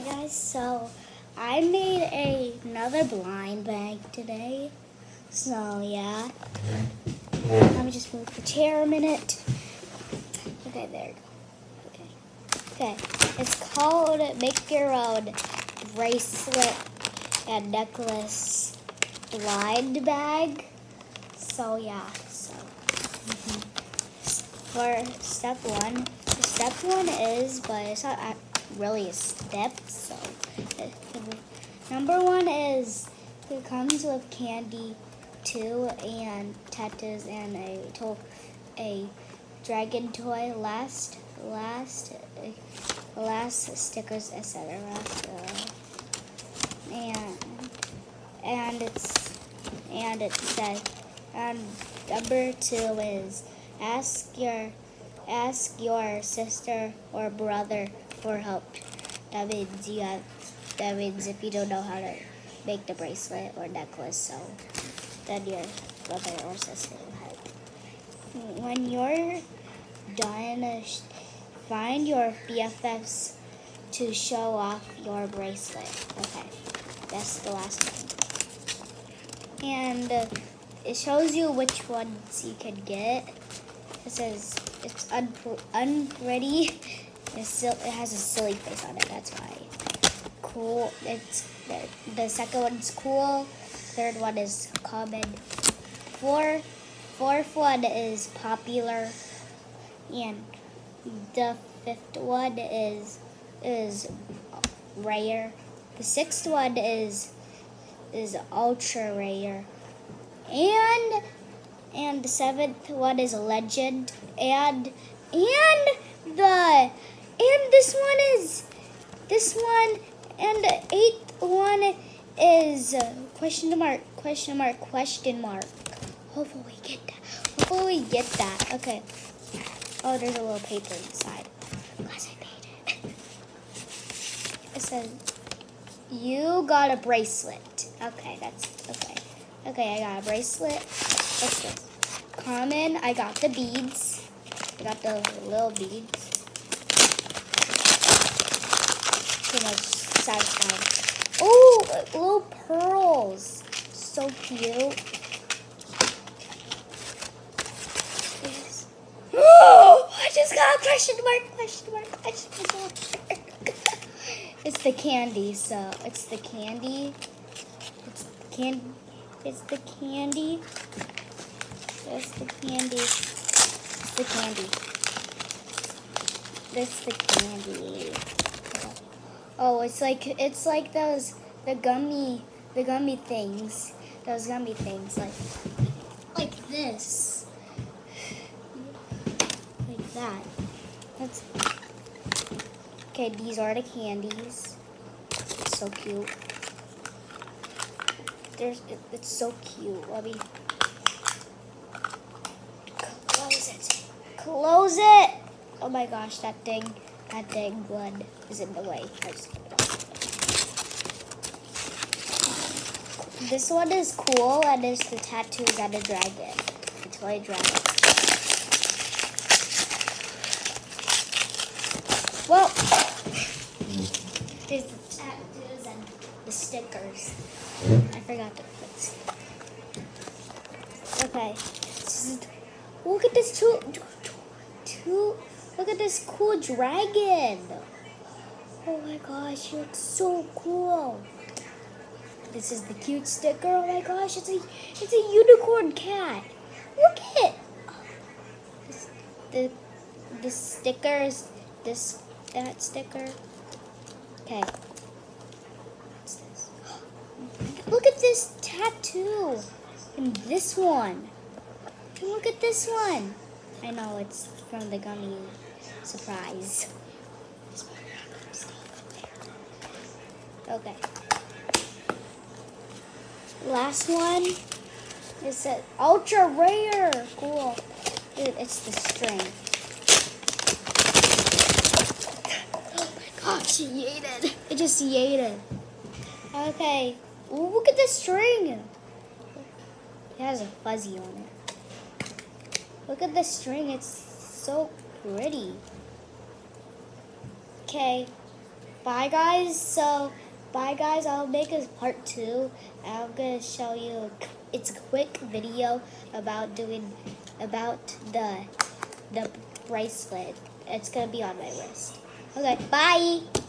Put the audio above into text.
Hi guys, so I made a, another blind bag today. So yeah. Let me just move the chair a minute. Okay, there you go. Okay. Okay. It's called Make Your Own Bracelet and Necklace Blind Bag. So yeah, so mm-hmm. for step one, step one is, but it's not really a step. So, number one is it comes with candy, two and tattoos and a to a dragon toy. Last, last, uh, last stickers, etc. So, and and it's and it says and number two is ask your ask your sister or brother for help. That means you have, that means if you don't know how to make the bracelet or necklace, so then your brother or sister will help. When you're done, find your BFFs to show off your bracelet. Okay, that's the last one. And uh, it shows you which ones you can get. It says it's un unready It has a silly face on it. That's why. Cool. It's the, the second one's cool. Third one is common. Four, fourth one is popular, and the fifth one is is rare. The sixth one is is ultra rare, and and the seventh one is legend, and and the and this one is, this one, and the eighth one is uh, question mark, question mark, question mark. Hopefully we get that. Hopefully we get that. Okay. Oh, there's a little paper inside. Because I made it. It says, you got a bracelet. Okay, that's, okay. Okay, I got a bracelet. What's this? Common, I got the beads. I got the little beads. Too much satisfying. Oh, little pearls. So cute. Oh, I just got a question mark, question mark, question mark. it's the candy, so it's the candy. It's the candy. It's the candy. It's the candy. It's the candy. It's the candy. Oh, it's like it's like those the gummy the gummy things. Those gummy things like like this. Like that. That's Okay, these are the candies. It's so cute. There's it, it's so cute. Let close it. Close it. Oh my gosh, that thing. That dang blood is in the way. This one is cool, and it's the tattoos on a dragon. The toy dragon. Well, there's the tattoos and the stickers. Hmm? I forgot to put. Okay. Look at this two, two, two Look at this cool dragon. Oh my gosh, it's so cool. This is the cute sticker. Oh my gosh, it's a it's a unicorn cat. Look at it. This, the the stickers. This that sticker. Okay. What's this? Look at this tattoo. And this one. look at this one. I know it's from the gummy surprise. Okay. Last one is an ultra rare. Cool. Dude, it's the string. Oh my gosh, she ate it. It just ate it. Okay. Ooh, look at the string. It has a fuzzy on it. Look at the string. It's so pretty. Okay. bye guys. So bye guys. I'll make a part two. I'm gonna show you. It's a quick video about doing about the the bracelet. It's gonna be on my wrist. Okay. Bye.